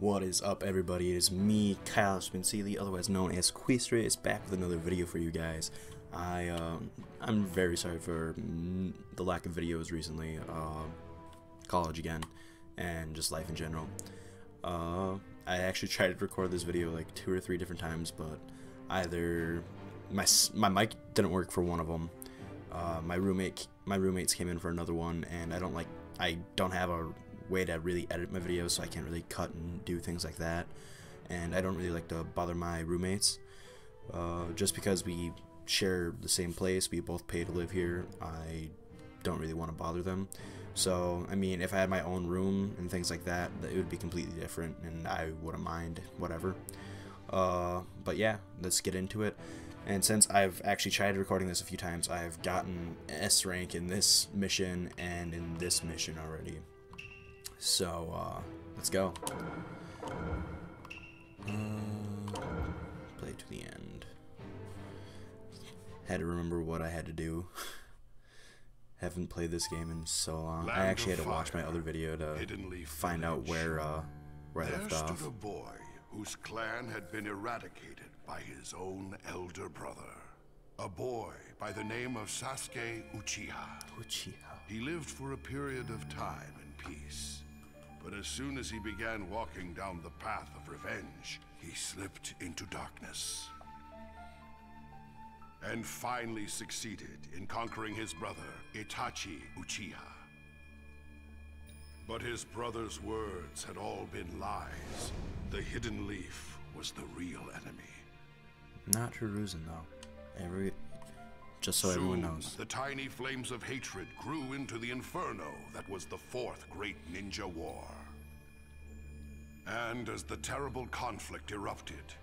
What is up, everybody? It is me, Kyle Spinsili, otherwise known as Quistra. Is back with another video for you guys. I um, I'm very sorry for the lack of videos recently. Uh, college again, and just life in general. Uh, I actually tried to record this video like two or three different times, but either my my mic didn't work for one of them. Uh, my roommate my roommates came in for another one, and I don't like I don't have a way to really edit my videos, so I can't really cut and do things like that. And I don't really like to bother my roommates. Uh, just because we share the same place, we both pay to live here, I don't really want to bother them. So, I mean, if I had my own room and things like that, it would be completely different, and I wouldn't mind, whatever. Uh, but yeah, let's get into it. And since I've actually tried recording this a few times, I've gotten S rank in this mission and in this mission already. So, uh, let's go. Uh, play to the end. Had to remember what I had to do. Haven't played this game in so long. Land I actually had to watch my other video to find out where, uh, where I There left stood off. a boy whose clan had been eradicated by his own elder brother. A boy by the name of Sasuke Uchiha. Uchiha. He lived for a period of time in peace. But as soon as he began walking down the path of revenge, he slipped into darkness. And finally succeeded in conquering his brother, Itachi Uchiha. But his brother's words had all been lies. The hidden leaf was the real enemy. Not Hiruzen though. Every, just so everyone knows. The tiny flames of hatred grew into the inferno that was the fourth great ninja war. And as the terrible conflict erupted,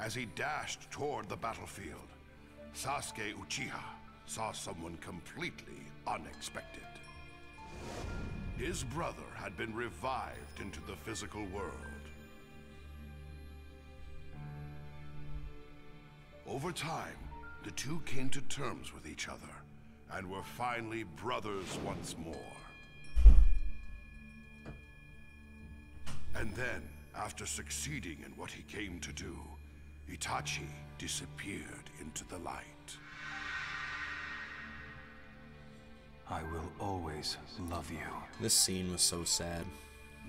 as he dashed toward the battlefield, Sasuke Uchiha saw someone completely unexpected. His brother had been revived into the physical world. Over time, the two came to terms with each other and were finally brothers once more. And then, after succeeding in what he came to do, Itachi disappeared into the light. I will always love you. This scene was so sad.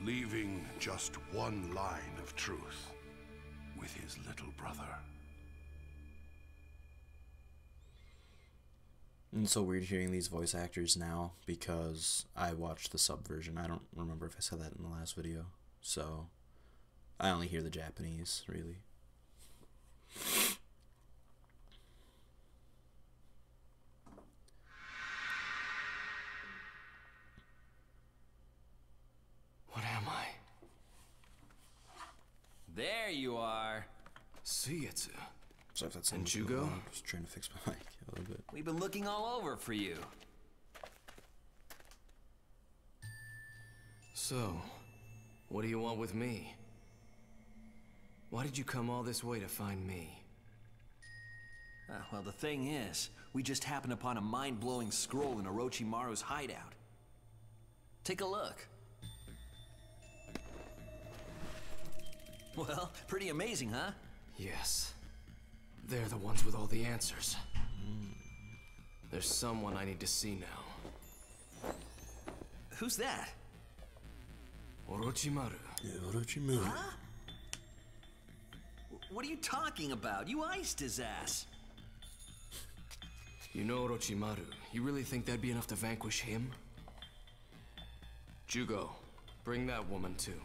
leaving just one line of truth with his little brother. And it's so weird hearing these voice actors now because I watched the sub version. I don't remember if I said that in the last video. So I only hear the Japanese, really. What am I? There you are. See Suigetsu. Uh, Sorry if that's And too Jugo? loud. Just trying to fix my mic a little bit. We've been looking all over for you. So, what do you want with me? Why did you come all this way to find me? Ah, well, the thing is, we just happened upon a mind-blowing scroll in Orochimaru's hideout. Take a look. Well, pretty amazing, huh? Yes. They're the ones with all the answers. There's someone I need to see now. Who's that? Orochimaru. Yeah, Orochimaru. What are you talking about? You iced his ass. You know Orochimaru. You really think that'd be enough to vanquish him? Jugo, bring that woman too.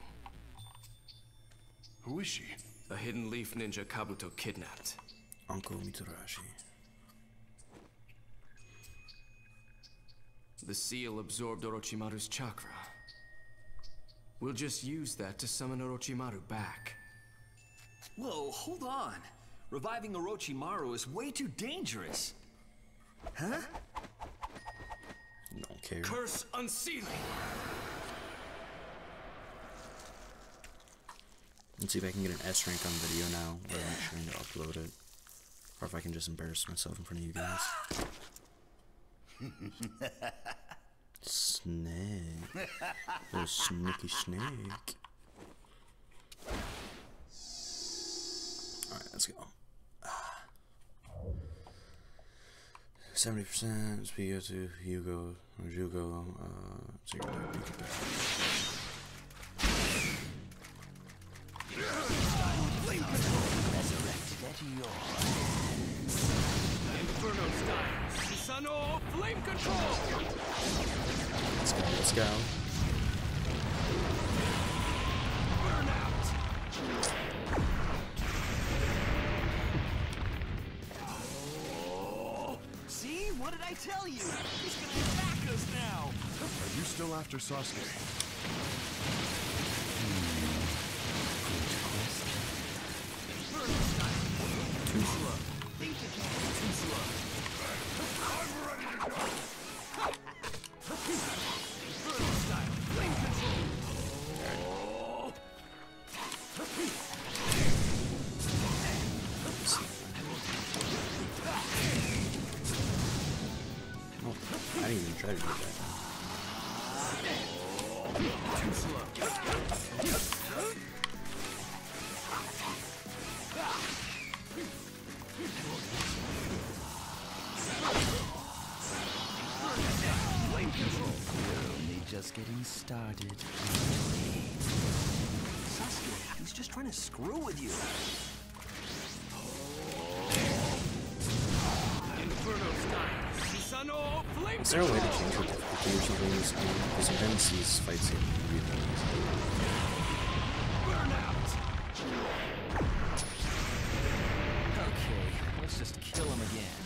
Who is she? A hidden leaf ninja Kabuto kidnapped. Anko Mitarashi. The seal absorbed Orochimaru's chakra. We'll just use that to summon Orochimaru back. Whoa, hold on. Reviving Orochimaru is way too dangerous. Huh? Don't care. Curse unsealing! Let's see if I can get an S rank on the video now where I'm trying to upload it. Or if I can just embarrass myself in front of you guys. Snake. Little sneaky snake. Alright, let's go. 70% speed to Hugo or Hugo, uh, Inferno style. Susano flame control. Let's go. Let's go. See? What did I tell you? He's gonna attack us now! Are you still after Sasuke? Just trying to screw with you. Inferno style. Susano flame Is there a way to change the difficulty or something in this game? Because sometimes these fights get really easy. Okay, let's just kill him again.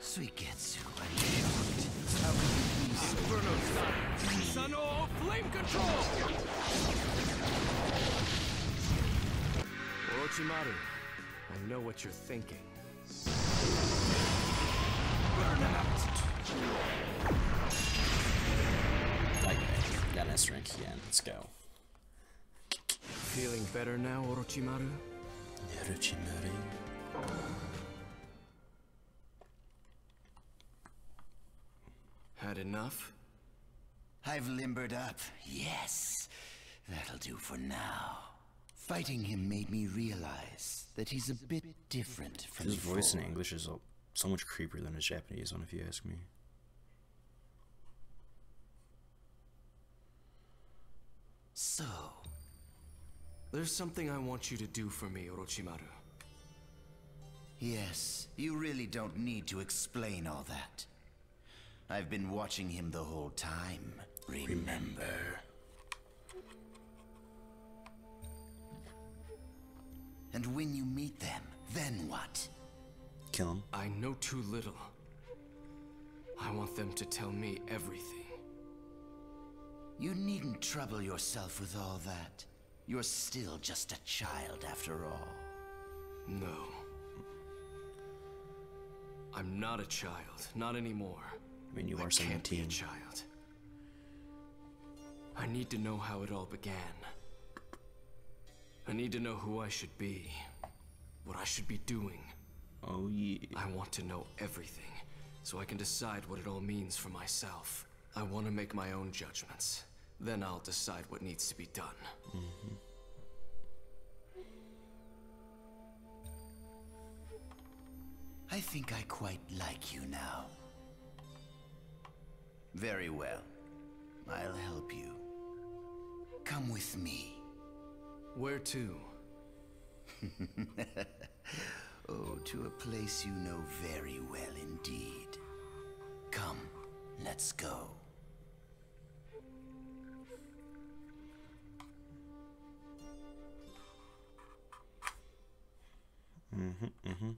Suigetsu, I'm shocked. How could you be so Inferno style. Susano flame control. Orochimaru, I know what you're thinking. Okay, got S rank again. Let's go. Feeling better now, Orochimaru? Orochimaru. Had enough? I've limbered up, yes. That'll do for now. Fighting him made me realize that he's a bit different from His voice in. English is so much creepier than his Japanese one, if you ask me. So, There's something I want you to do for me, Orochimaru. yes, you really don't need to explain all that. I've been watching him the whole time. Remember. And when you meet them, then what? Kill them. I know too little. I want them to tell me everything. You needn't trouble yourself with all that. You're still just a child after all. No. I'm not a child, not anymore. I mean, you I are can't be a child. I need to know how it all began. I need to know who I should be, what I should be doing. Oh, yeah. I want to know everything, so I can decide what it all means for myself. I want to make my own judgments. Then I'll decide what needs to be done. Mm-hmm. I think I quite like you now. Very well. I'll help you. Come with me. Where to? Oh, to a place you know very well indeed. Come, let's go. Mm-hmm, mm-hmm.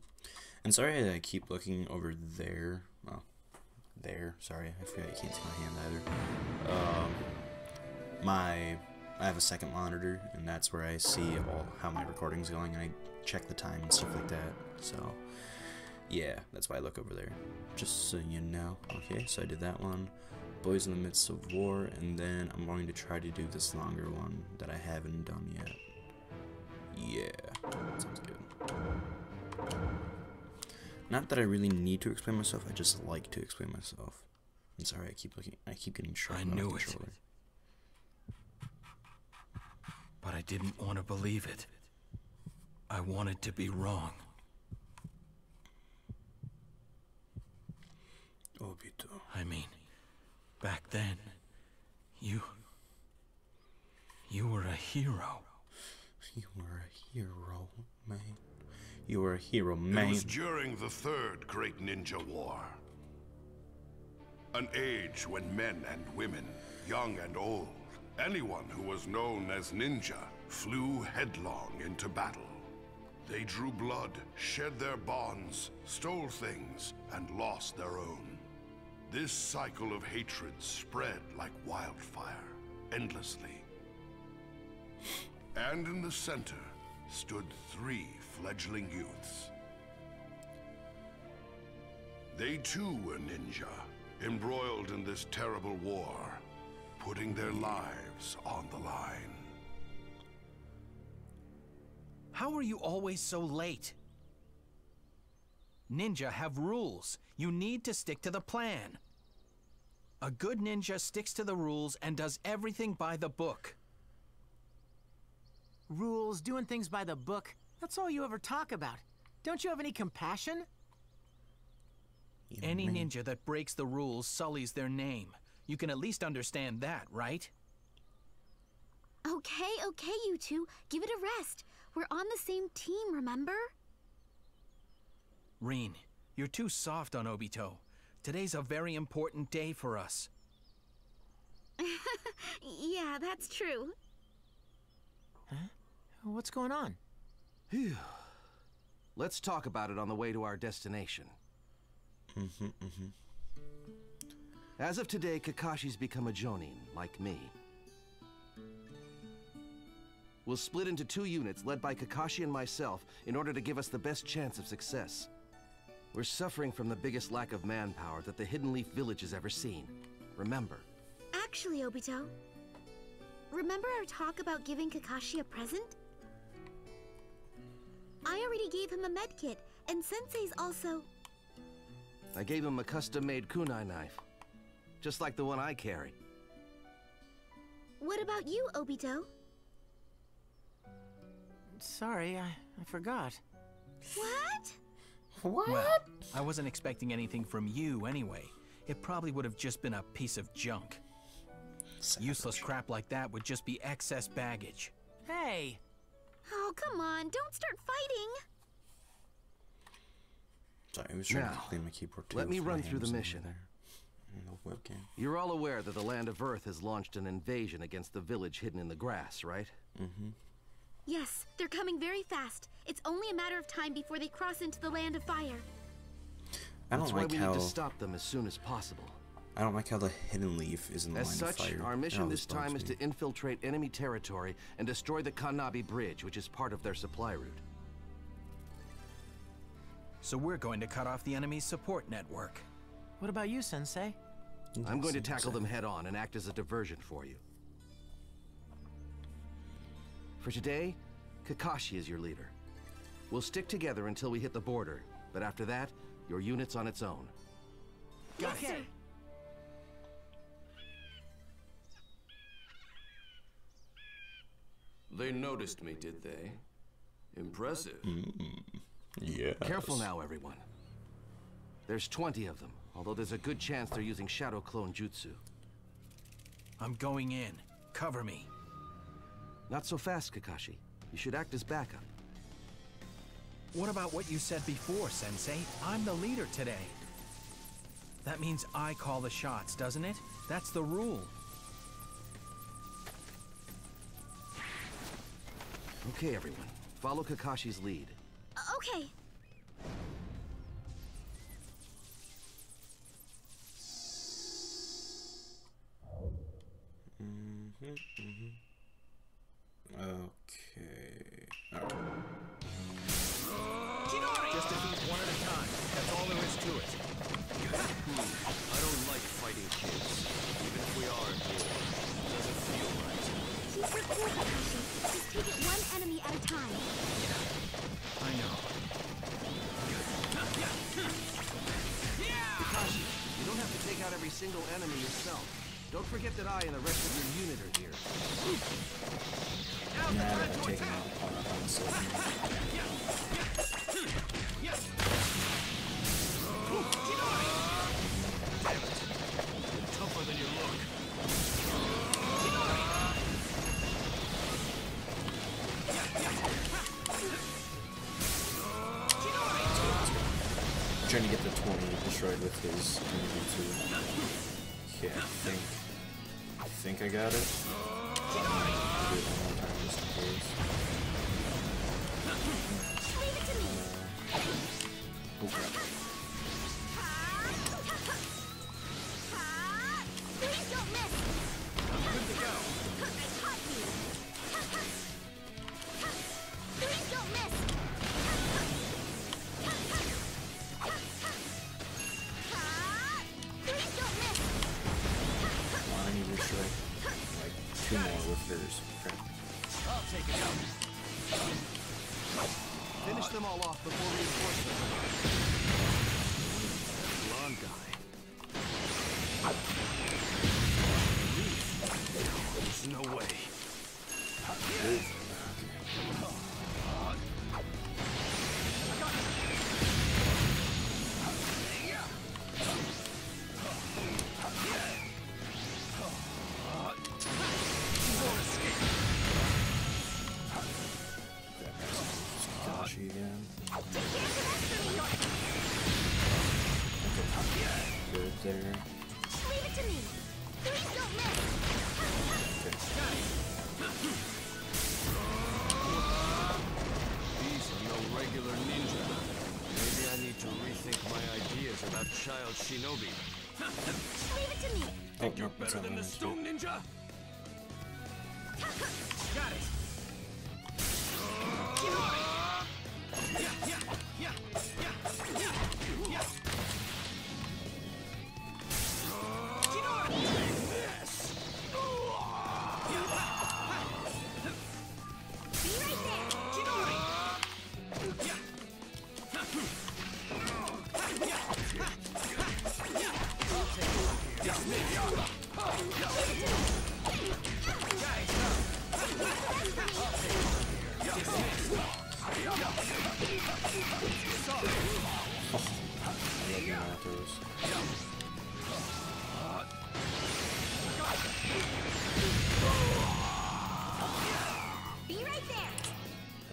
And sorry I keep looking over there. Well, there. Sorry, I forgot you can't see my hand either. Um, my I have a second monitor, and that's where I see all how my recording's going, and I check the time and stuff like that. So, yeah, that's why I look over there. Just so you know. Okay, so I did that one. Boys in the midst of war, and then I'm going to try to do this longer one that I haven't done yet. Yeah, that sounds good. Not that I really need to explain myself. I just like to explain myself. I'm sorry. I keep looking. I keep getting shot. I knew it. But I didn't want to believe it. I wanted to be wrong. Obito. I mean, back then, you. You were a hero. You were a hero, man. You were a hero, man. It was during the Third Great Ninja War. An age when men and women, young and old, anyone who was known as ninja, flew headlong into battle. They drew blood, shed their bonds, stole things, and lost their own. This cycle of hatred spread like wildfire, endlessly. And in the center stood three fledgling youths. They too were ninja, embroiled in this terrible war, putting their lives on the line. How are you always so late? Ninja have rules. You need to stick to the plan. A good ninja sticks to the rules and does everything by the book. Rules, doing things by the book. That's all you ever talk about. Don't you have any compassion? You Any man. ninja that breaks the rules sullies their name. You can at least understand that, right? Okay, okay, you two. Give it a rest. We're on the same team, remember? Rin, you're too soft on Obito. Today's a very important day for us. Yeah, that's true. Huh? What's going on? Let's talk about it on the way to our destination. Mm-hmm, mm-hmm. As of today, Kakashi's become a Jonin, like me. We'll split into two units led by Kakashi and myself in order to give us the best chance of success. We're suffering from the biggest lack of manpower that the Hidden Leaf Village has ever seen. Remember, Actually, Obito, remember our talk about giving Kakashi a present? I already gave him a medkit, and Sensei's also. I gave him a custom-made kunai knife. Just like the one I carry. What about you, Obito? Sorry, I, I forgot. What? What? Well, I wasn't expecting anything from you anyway. It probably would have just been a piece of junk. Useless crap like that would just be excess baggage. Hey! Oh, come on, don't start fighting. Sorry, I was trying to Now, clean my keyboard too. let me run through the mission. there. And the webcam. You're all aware that the Land of Earth has launched an invasion against the village hidden in the grass, right? Mm-hmm. Yes, they're coming very fast. It's only a matter of time before they cross into the land of fire. I don't That's why like we how need to stop them as soon as possible. I don't like how the hidden leaf is in the As line such, of fire. our mission always this time bugs is to infiltrate enemy territory and destroy the Kannabi Bridge, which is part of their supply route. So we're going to cut off the enemy's support network. What about you, Sensei? I'm going to tackle them head on and act as a diversion for you. For today, Kakashi is your leader. We'll stick together until we hit the border, but after that, your unit's on its own. Got Yes, sir. They noticed me, did they? Impressive. Yeah. Careful now, everyone. There's 20 of them, although there's a good chance they're using Shadow Clone Jutsu. I'm going in. Cover me. Not so fast, Kakashi. You should act as backup. What about what you said before, Sensei? I'm the leader today. That means I call the shots, doesn't it? That's the rule. Okay, everyone. Follow Kakashi's lead. Uh, Okay. Okay. i'm trying to get the 20 destroyed with his energy too. Okay, I think I think I got it. Um, just in case. Leave shinobi. Leave it to me. Oh, no, that's not what I Stone ninja?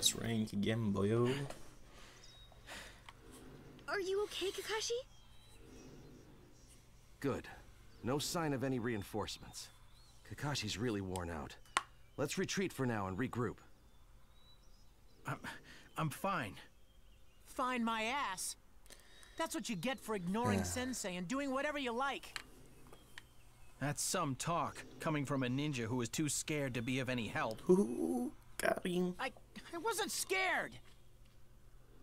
That's rank again, boyo. Are you okay, Kakashi? Good. No sign of any reinforcements. Kakashi's really worn out. Let's retreat for now and regroup. I'm, I'm fine. Find my ass. That's what you get for ignoring Sensei and doing whatever you like. That's some talk, coming from a ninja who is too scared to be of any help. Ooh, got him. I I wasn't scared.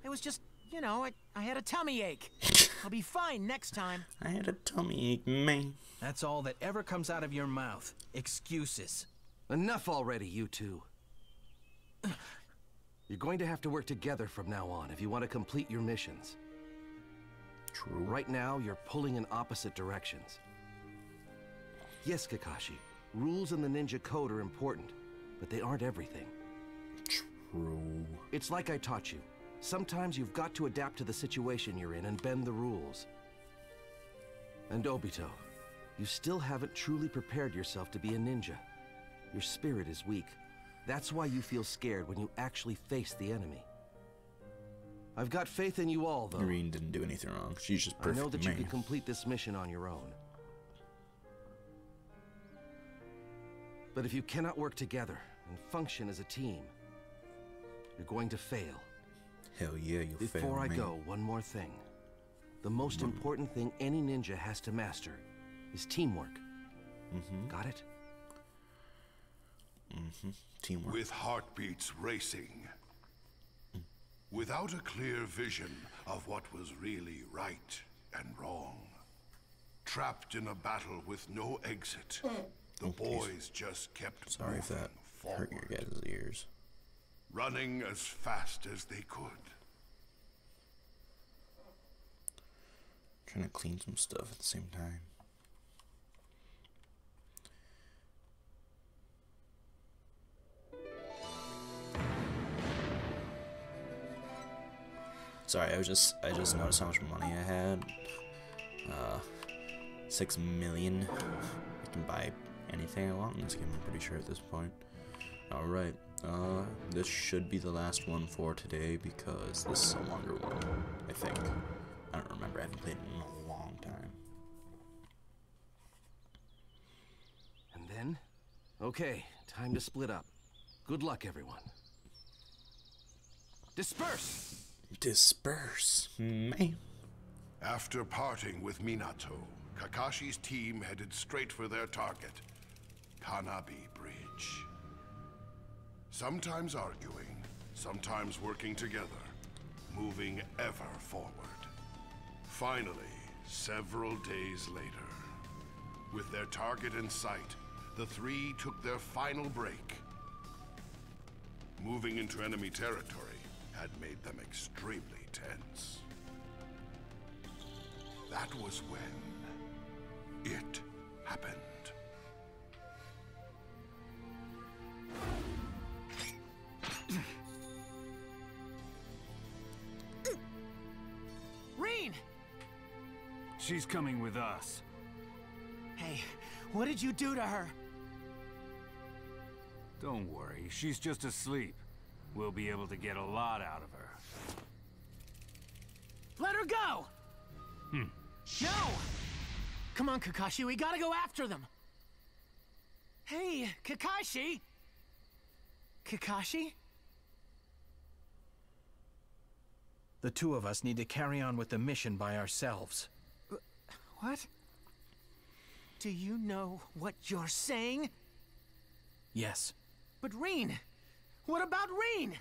It was just, you know, I, I had a tummy ache. I'll be fine next time. I had a tummy ache, man. That's all that ever comes out of your mouth. Excuses. Enough already, you two. You're going to have to work together from now on if you want to complete your missions. True. Right now, you're pulling in opposite directions. Yes, Kakashi, rules in the ninja code are important, but they aren't everything. True. It's like I taught you. Sometimes you've got to adapt to the situation you're in and bend the rules. And Obito, you still haven't truly prepared yourself to be a ninja. Your spirit is weak. That's why you feel scared when you actually face the enemy. I've got faith in you all, though. Green didn't do anything wrong. She's just I know that you can complete this mission on your own. But if you cannot work together and function as a team, you're going to fail. Hell yeah, you'll fail, Before I man. go, one more thing. The most important thing any ninja has to master is teamwork. Mm-hmm. Got it? Teamwork. With heartbeats racing. Without a clear vision of what was really right and wrong. Trapped in a battle with no exit. The boys just kept Sorry if moving that hurt your forward, guys' ears. Running as fast as they could. Trying to clean some stuff at the same time. Sorry, I was just I just noticed how much money I had. Uh, six million. I can buy anything I want in this game. I'm pretty sure at this point. All right. Uh, this should be the last one for today because this is a longer one. I think. I don't remember. I haven't played it in a long time. And then? Okay, time to split up. Good luck, everyone. Disperse! Disperse, man. After parting with Minato, Kakashi's team headed straight for their target, Kannabi Bridge. Sometimes arguing, sometimes working together, moving ever forward. Finally, several days later, with their target in sight, the three took their final break. Moving into enemy territory had made them extremely tense. That was when it happened. She's coming with us. Hey, what did you do to her? Don't worry, she's just asleep. We'll be able to get a lot out of her. Let her go! Hmm. No! Come on, Kakashi, we gotta go after them! Hey, Kakashi! Kakashi? The two of us need to carry on with the mission by ourselves. What? Do you know what you're saying? Yes. But Rin! What about Rin?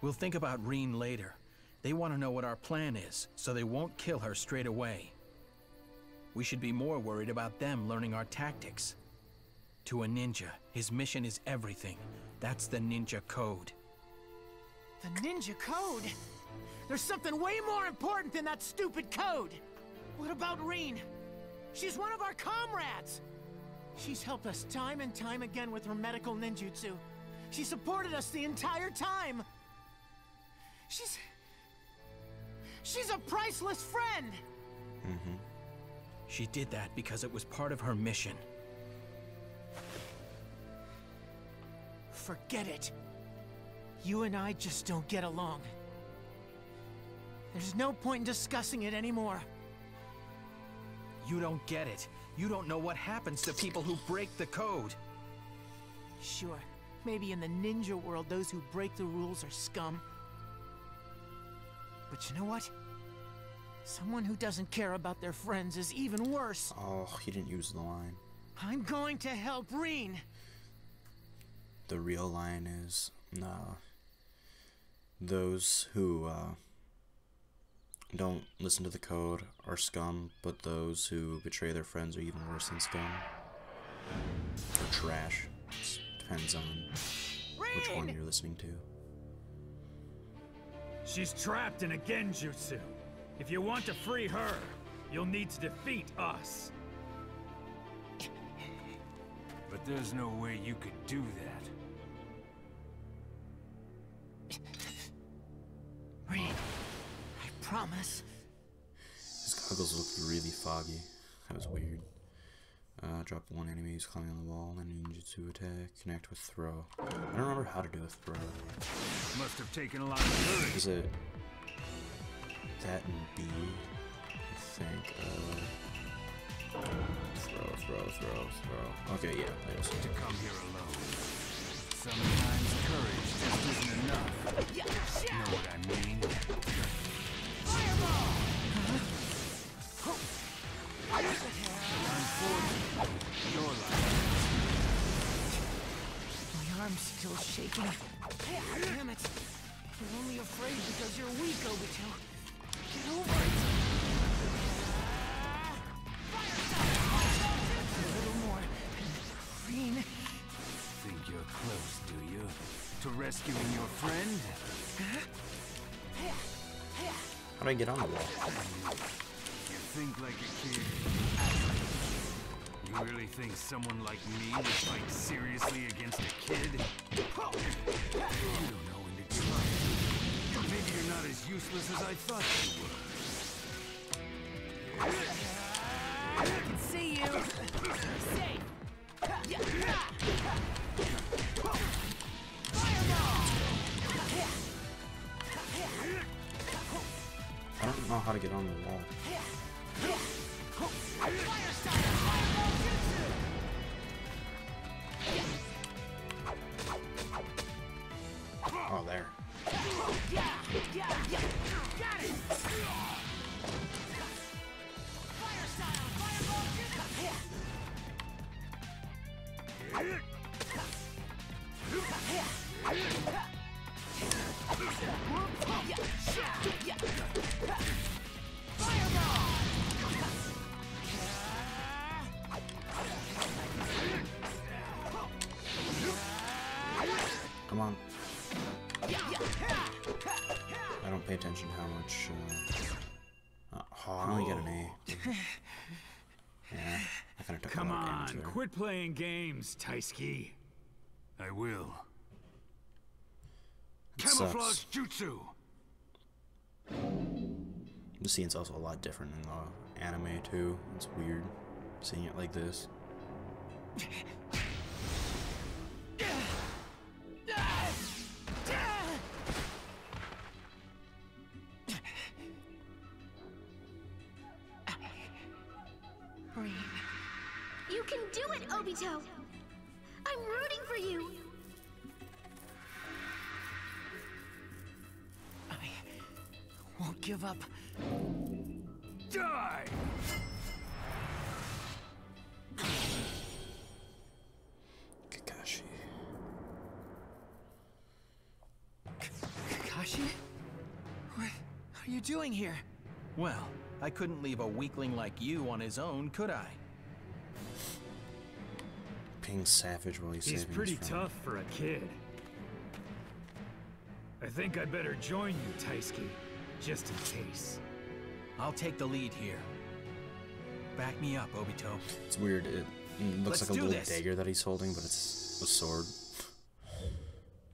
We'll think about Rin later. They want to know what our plan is, so they won't kill her straight away. We should be more worried about them learning our tactics. To a ninja, his mission is everything. That's the ninja code. The ninja code? There's something way more important than that stupid code! What about Rin? She's one of our comrades! She's helped us time and time again with her medical ninjutsu. She supported us the entire time! She's... She's a priceless friend! Mm-hmm. She did that because it was part of her mission. Forget it. You and I just don't get along. There's no point in discussing it anymore. You don't get it. You don't know what happens to people who break the code. Sure, maybe in the ninja world, those who break the rules are scum. But you know what? Someone who doesn't care about their friends is even worse. Oh, he didn't use the line. I'm going to help Rin. The real line is, nah. Those who, uh, don't listen to the code are scum, but those who betray their friends are even worse than scum. Or trash. Just depends on which one you're listening to. She's trapped in a genjutsu. If you want to free her, you'll need to defeat us. But there's no way you could do that. Promise. His goggles looked really foggy. That was weird. Uh, drop one enemy who's climbing on the wall, then ninjutsu attack, connect with throw. I don't remember how to do a throw. Must have taken a lot of courage. Is it that and B? I think. Uh, throw, throw, throw, throw. Okay, yeah, I that is. To come here alone. Sometimes courage just isn't enough. Know what I mean? My arm's shaking. Damn it. You're only afraid because you're weak, Obito. Get over it. A little more. Rin. think you're close, do you? To rescuing your friend? How do I get on the wall? You think like a kid. You really think someone like me would fight seriously against a kid? You don't know when to give up. Maybe you're not as useless as I thought you were. I can see you. Safe. I don't know how how to get on the wall. Much. Uh, uh, oh, I only get an A. Yeah, I kind of took Come a lot of on, damage there. quit playing games, Taiseki. I will. It Camouflage sucks. jutsu. The scene's also a lot different in the anime too. It's weird seeing it like this. give up. Die! Kakashi. Kakashi? What are you doing here? Well, I couldn't leave a weakling like you on his own, could I? Being savage while he's, He's pretty his tough for a kid. I think I better join you, Taiseki, just in case. I'll take the lead here. Back me up, Obito. It's weird. It looks Let's like a little this. dagger that he's holding, but it's a sword.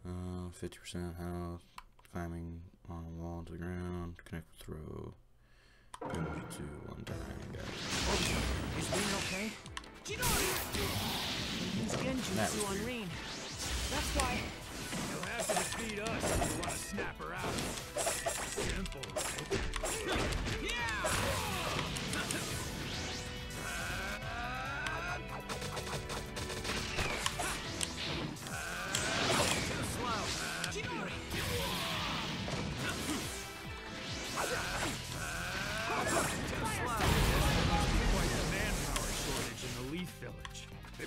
Uh, 50% health. Climbing on a wall to the ground. Connect with throw. Genjutsu one time. Got it. Is Rin okay? Use That was genjutsu on. Rin. That's why. You'll have to defeat us if you want to snap her out. Simple? Quite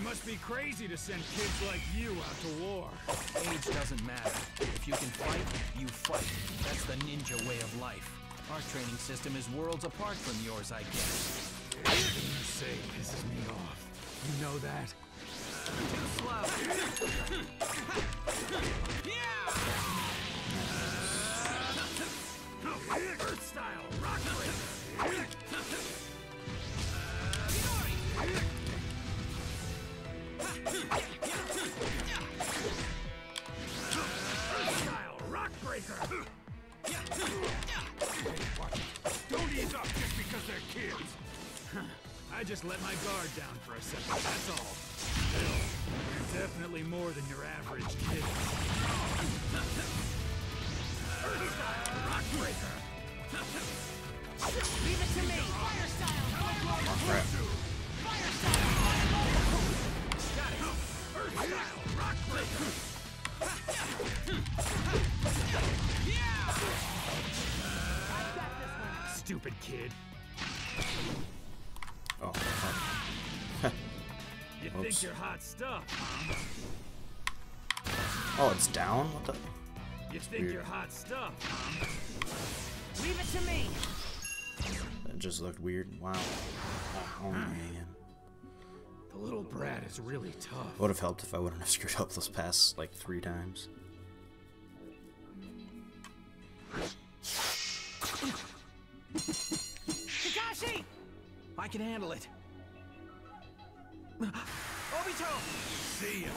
They must be crazy to send kids like you out to war. Age doesn't matter. If you can fight, you fight. That's the ninja way of life. Our training system is worlds apart from yours, I guess. Everything you say pisses me off. You know that? Earth style average kid. Earth style rock breaker. Leave it to me. Fire style. Crap. Got it. Earth style rock breaker. Stupid kid. Oh, oh. You Oops. think you're hot stuff, huh? Oh, it's down? What the? You think weird. you're hot stuff, huh? Leave it to me. That just looked weird. Wow. Oh, oh man. The little brat is really tough. Would have helped if I wouldn't have screwed up those past like three times. Kakashi! I can handle it. Obito! See ya.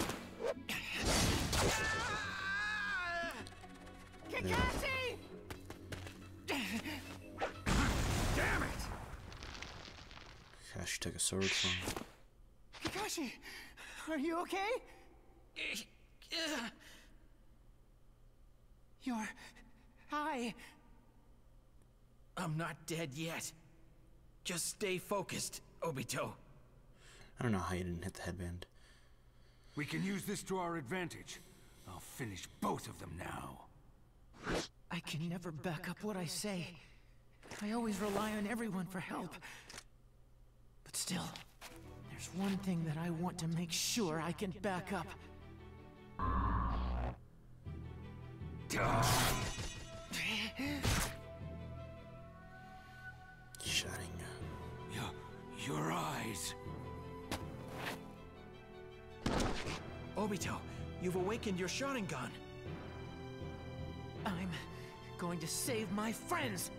Sword from. Kakashi! Are you okay? Your eye. Uh, I'm not dead yet. Just stay focused, Obito. I don't know how you didn't hit the headband. We can use this to our advantage. I'll finish both of them now. I can never back up what I say. I always rely on everyone for help. But still, there's one thing that I want to make sure I can back up. Shutting. Your, your eyes. Obito, you've awakened your Sharingan. I'm going to save my friends.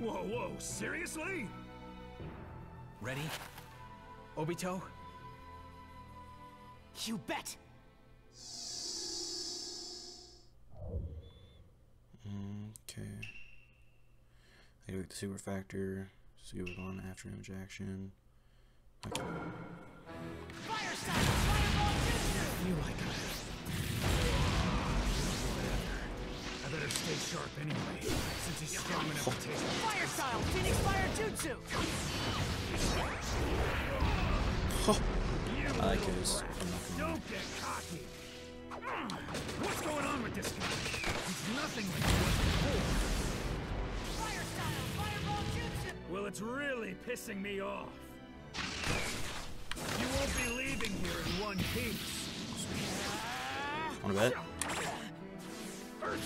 Whoa, whoa, seriously? Ready? Obito? You bet. Okay. I Activate the super factor. See what's on after image action. Okay. Fire style, fireball jutsu. Knew I I better stay sharp anyway, since he's strong enough to take it. Fire style, Phoenix fire jutsu. I like his. I'm not gonna- Don't get cocky! What's going on with this guy? He's nothing like he was before. Fire style, fireball jutsu. Well, it's really pissing me off. You won't be leaving here in one piece. Wanna bet? I'm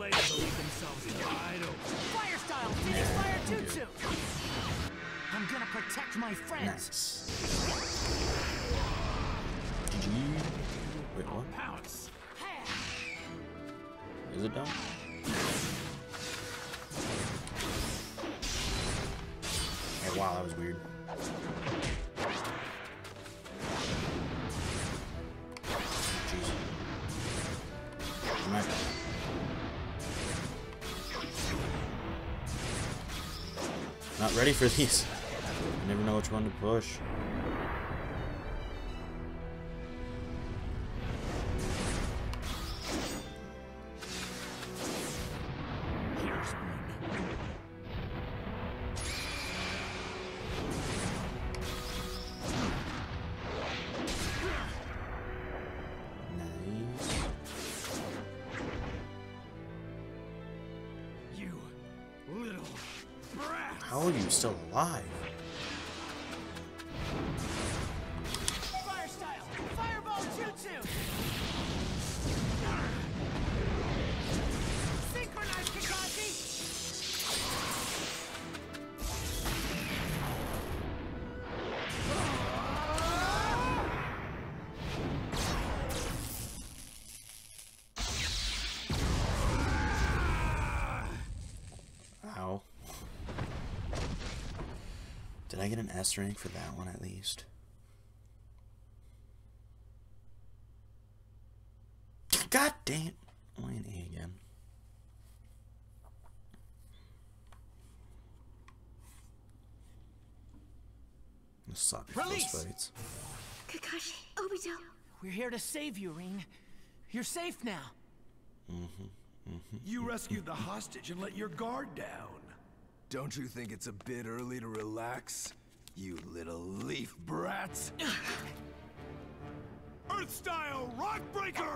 themselves wide open. Fire style, fire jutsu. I'm gonna protect my friends. Nice. Wait, what? Pounce! Is it done? Oh wow, that was weird. Ready for these. I never know which one to push. Nice. You little! How are you still alive? Did I get an S rank for that one at least? God damn. it. Only an A again. This sucks for those Release! fights. Kakashi, Obito. We're here to save you, Rin. You're safe now. Mm-hmm. You rescued the hostage and let your guard down. Don't you think it's a bit early to relax? You little leaf brats! Earth style rock breaker!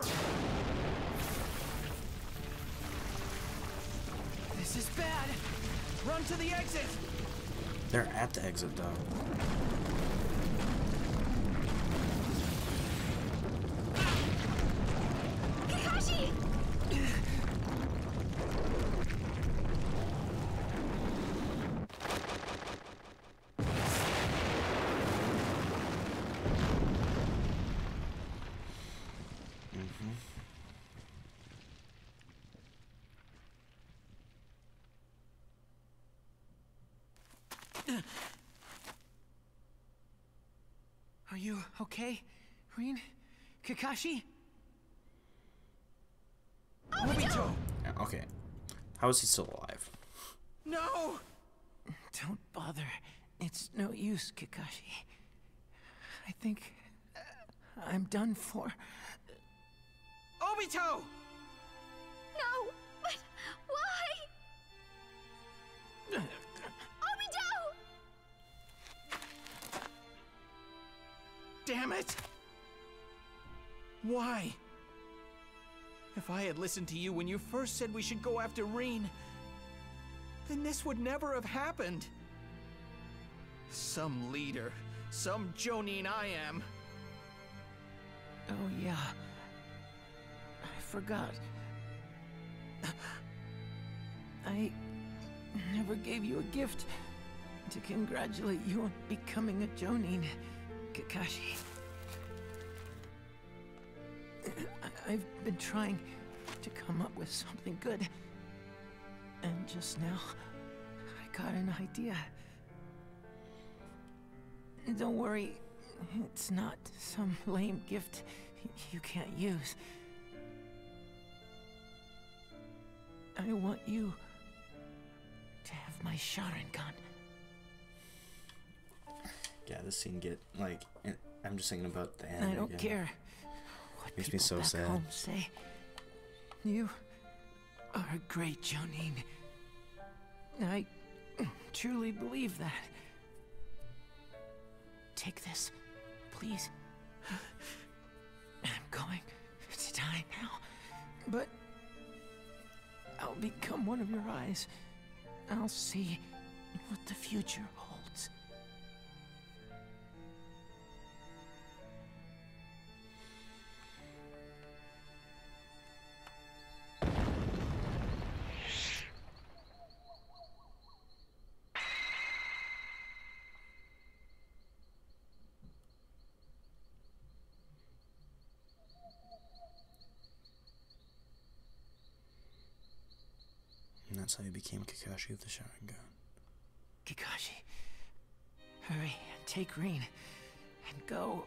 This is bad. Run to the exit! They're at the exit though. Kakashi! Are you okay, Rin? Kakashi? Obito! Okay. How is he still alive? No! Don't bother. It's no use, Kakashi. I think uh, I'm done for. Obito! No! Damn it! Why? If I had listened to you when you first said we should go after Rin, then this would never have happened. Some leader, some Jonin I am. Oh, yeah. I forgot. I never gave you a gift to congratulate you on becoming a Jonin, Kakashi. I've been trying to come up with something good. And just now, I got an idea. Don't worry, it's not some lame gift you can't use. I want you to have my Sharingan. Yeah, this scene get like I'm just thinking about the anime I don't again. care what Makes me so back sad. home say. You are great Jonin. I truly believe that. Take this, please. I'm going to die now, but I'll become one of your eyes. I'll see what the future holds. That's how he became Kakashi of the Sharingan. Kakashi, hurry and take Rin and go.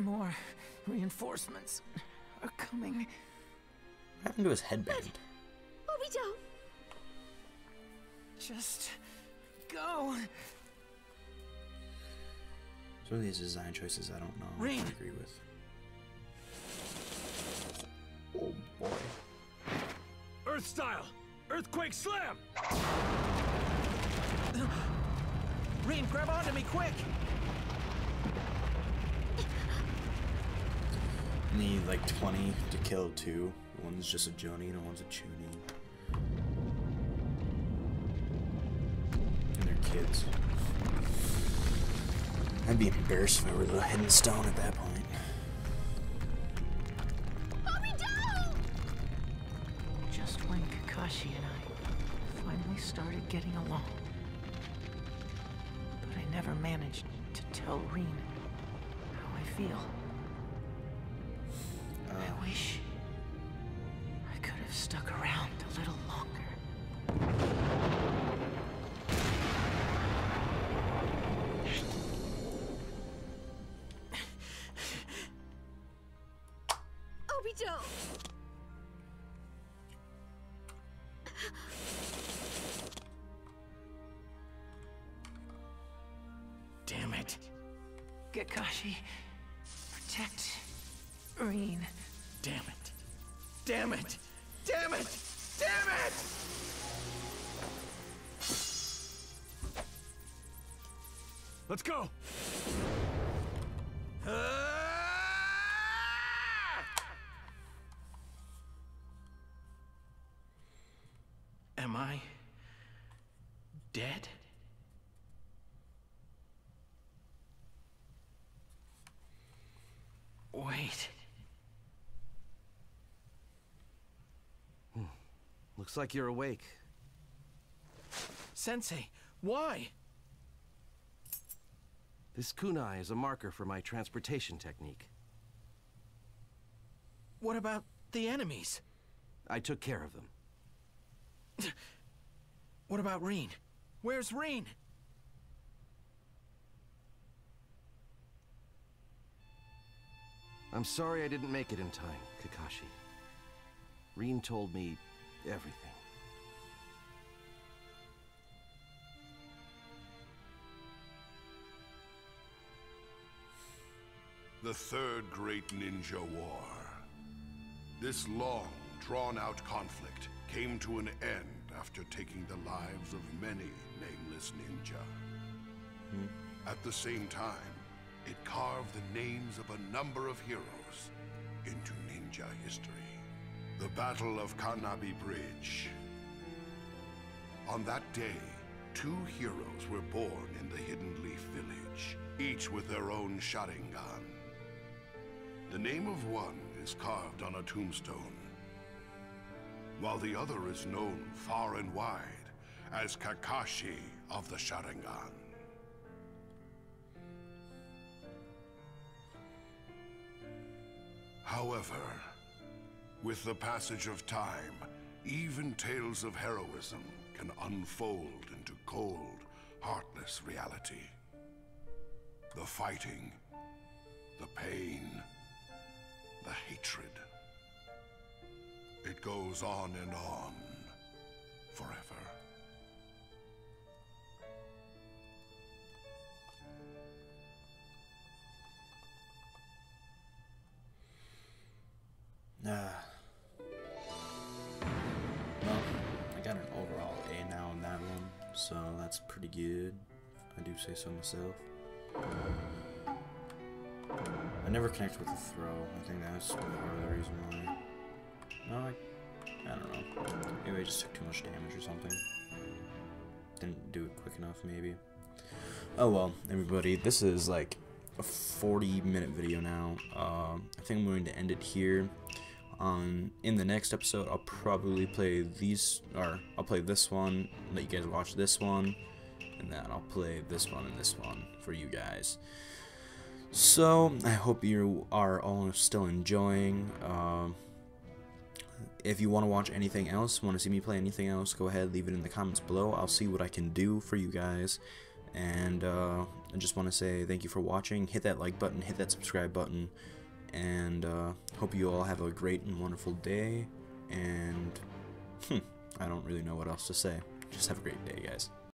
More reinforcements are coming. What happened to his headband? Obito! Just go. Some of these design choices I don't know. I Rain. agree with. Oh boy. Earth style! Earthquake slam! Rin, grab onto me quick! Need like 20 to kill two. One's just a Jonin and one's a Chunin. And they're kids. I'd be embarrassed if I were the hidden stone at that point. Started getting along. But I never managed to tell Rin how I feel. I uh. wish I could have stuck around a little longer. Kakashi, protect Rin. Damn it. Damn it. Damn it. Damn it! Let's go! Looks like you're awake. Sensei, why? This kunai is a marker for my transportation technique. What about the enemies? I took care of them. what about Rin? Where's Rin? I'm sorry I didn't make it in time, Kakashi. Rin told me everything. The Third Great Ninja War. This long, drawn-out conflict came to an end after taking the lives of many nameless ninja. Hmm. At the same time, it carved the names of a number of heroes into ninja history. The Battle of Kannabi Bridge. On that day, two heroes were born in the Hidden Leaf Village, each with their own Sharingan. The name of one is carved on a tombstone, while the other is known far and wide as Kakashi of the Sharingan. However, with the passage of time, even tales of heroism can unfold into cold, heartless reality. The fighting, the pain, the hatred. It goes on and on, I never connect with the throw. I think that's part of the reason why. No, I, I don't know. Maybe I just took too much damage or something. Didn't do it quick enough, maybe. Oh well, everybody, this is like a 40 minute video now. Um, I think I'm going to end it here. Um, in the next episode, I'll probably play these, or I'll play this one, let you guys watch this one, and then I'll play this one and this one for you guys. So, I hope you are all still enjoying. Um, if you want to watch anything else, want to see me play anything else, go ahead, leave it in the comments below. I'll see what I can do for you guys. And uh, I just want to say thank you for watching. Hit that like button, hit that subscribe button and uh, hope you all have a great and wonderful day and hmm, I don't really know what else to say just have a great day guys